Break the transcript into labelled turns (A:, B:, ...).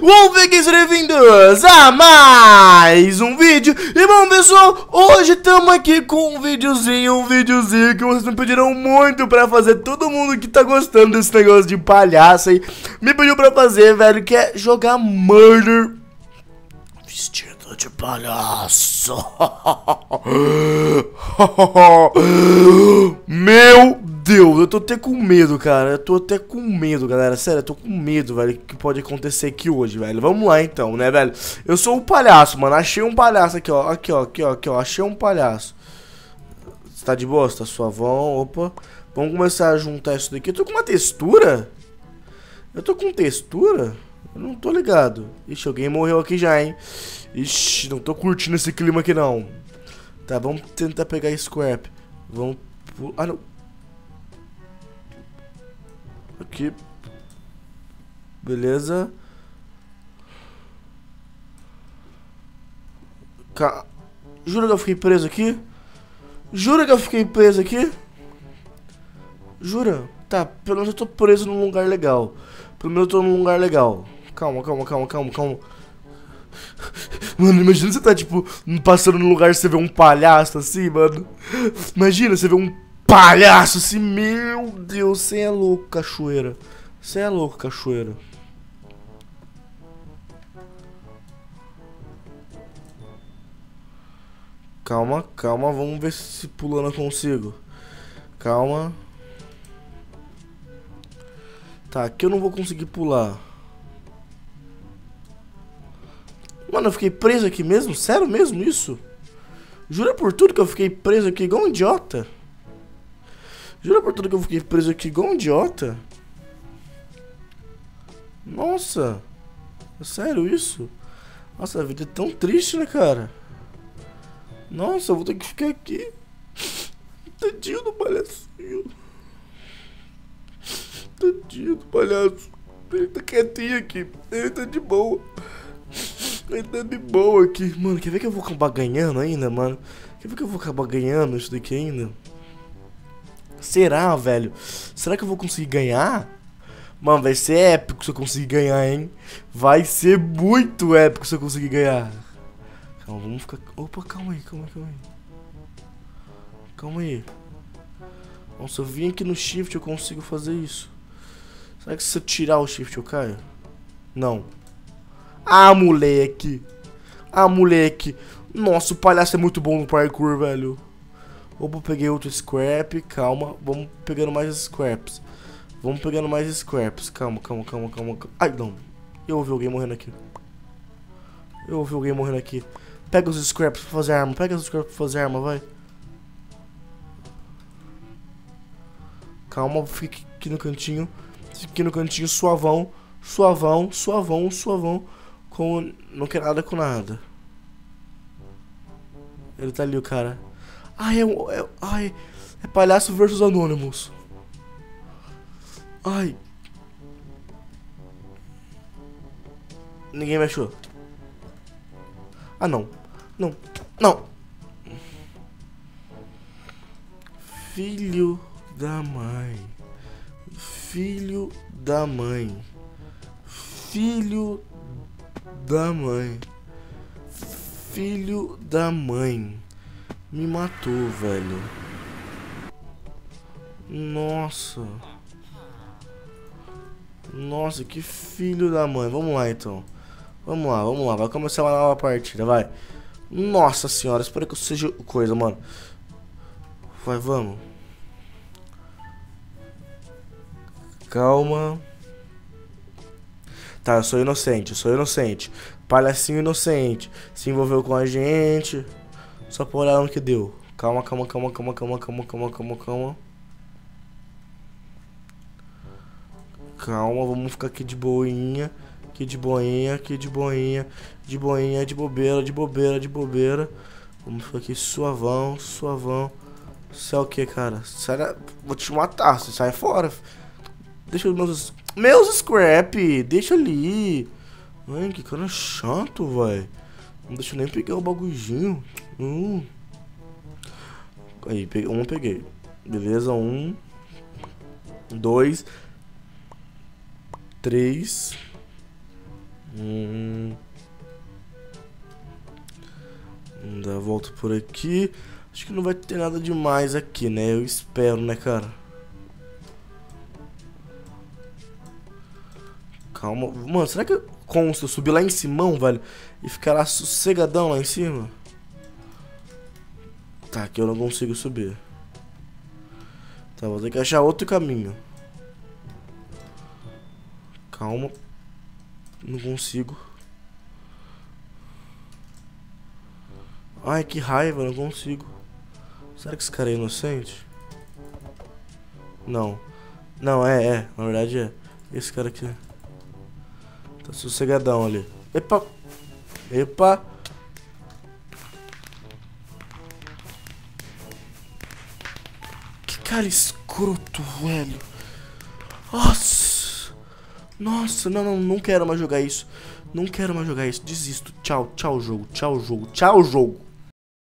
A: Bom, fiquem bem-vindos a mais um vídeo. E bom, pessoal, hoje estamos aqui com um videozinho, um videozinho que vocês me pediram muito pra fazer. Todo mundo que tá gostando desse negócio de palhaço aí Me pediu pra fazer, velho, que é jogar Murder Vestido de palhaço. Meu Deus, eu tô até com medo, cara. Eu tô até com medo, galera. Sério, eu tô com medo, velho, que pode acontecer aqui hoje, velho. Vamos lá, então, né, velho? Eu sou um palhaço, mano. Achei um palhaço aqui, ó. Aqui, ó, aqui, ó, aqui, ó. Achei um palhaço. Você tá de boa? Você tá suavão? Opa. Vamos começar a juntar isso daqui. Eu tô com uma textura? Eu tô com textura? Eu não tô ligado. Ixi, alguém morreu aqui já, hein? Ixi, não tô curtindo esse clima aqui, não. Tá, vamos tentar pegar scrap. Vamos... Ah, não. Aqui. Beleza. Ca... Jura que eu fiquei preso aqui? Jura que eu fiquei preso aqui? Jura? Tá, pelo menos eu tô preso num lugar legal. Pelo menos eu tô num lugar legal. Calma, calma, calma, calma, calma. Mano, imagina você tá, tipo, passando num lugar e você vê um palhaço assim, mano. Imagina, você vê um palhaço assim, meu Deus, você é louco, cachoeira. Você é louco, cachoeira. Calma, calma, vamos ver se pulando eu consigo. Calma. Tá, aqui eu não vou conseguir pular. Mano, eu fiquei preso aqui mesmo? Sério mesmo isso? Jura por tudo que eu fiquei preso aqui igual um idiota? Jura por tudo que eu fiquei preso aqui igual um idiota? Nossa. É sério isso? Nossa, a vida é tão triste, né, cara? Nossa, eu vou ter que ficar aqui. Tadinho do palhacinho. Tadinho do palhaço. Ele tá quietinho aqui. Ele tá de boa. Ele tá de boa aqui. Mano, quer ver que eu vou acabar ganhando ainda, mano? Quer ver que eu vou acabar ganhando isso daqui ainda? Será, velho? Será que eu vou conseguir ganhar? Mano, vai ser épico se eu conseguir ganhar, hein? Vai ser muito épico se eu conseguir ganhar. Calma, vamos ficar... Opa, calma aí, calma aí, calma aí. Calma aí. Nossa, eu vim aqui no shift eu consigo fazer isso. Será que se eu tirar o shift eu caio? Não. Ah, moleque. Ah, moleque. Nossa, o palhaço é muito bom no parkour, velho. Opa, peguei outro scrap, calma. Vamos pegando mais scraps. Vamos pegando mais scraps. Calma, calma, calma, calma. Ai, não. Eu ouvi alguém morrendo aqui. Eu ouvi alguém morrendo aqui. Pega os scraps pra fazer arma. Pega os scraps pra fazer arma, vai. Calma, fique aqui no cantinho. Fique aqui no cantinho, suavão. Suavão, suavão, suavão. Com... Não quer nada com nada. Ele tá ali, o cara. Ai, é, é, ai, é palhaço versus anônimos. Ai. Ninguém me achou. Ah, não. Não. Não. Filho da mãe. Filho da mãe. Filho da mãe. Filho da mãe. Me matou, velho. Nossa. Nossa, que filho da mãe. Vamos lá, então. Vamos lá, vamos lá. Vai começar uma nova partida, vai. Nossa senhora, espero que eu seja coisa, mano. Vai, vamos. Calma. Tá, eu sou inocente, eu sou inocente. Palhacinho inocente. Se envolveu com a gente. Só pra olhar no que deu. Calma, calma, calma, calma, calma, calma, calma, calma, calma. Calma, vamos ficar aqui de boinha. Aqui de boinha, aqui de boinha. De boinha, de bobeira, de bobeira, de bobeira. Vamos ficar aqui suavão, suavão. Você é o que, cara? Sai da... Vou te matar, você sai fora. Deixa os meus... Meus scrap, deixa ali. Ai, que cara chato, velho. Não deixa nem pegar o bagulhinho. Hum. Aí, um peguei. Beleza, um. Dois. Três. Hum. Dar a volta por aqui. Acho que não vai ter nada demais aqui, né? Eu espero, né, cara? Calma. Mano, será que consta subir lá em cima, velho? E ficar lá sossegadão lá em cima? Tá, aqui eu não consigo subir. Tá, vou ter que achar outro caminho. Calma. Não consigo. Ai, que raiva, não consigo. Será que esse cara é inocente? Não. Não, é, é. Na verdade é. Esse cara aqui. Tá sossegadão ali. Epa! Epa! Cara escroto, velho. Nossa! Nossa, não, não, não quero mais jogar isso. Não quero mais jogar isso. Desisto. Tchau, tchau, jogo. Tchau, jogo. Tchau, jogo.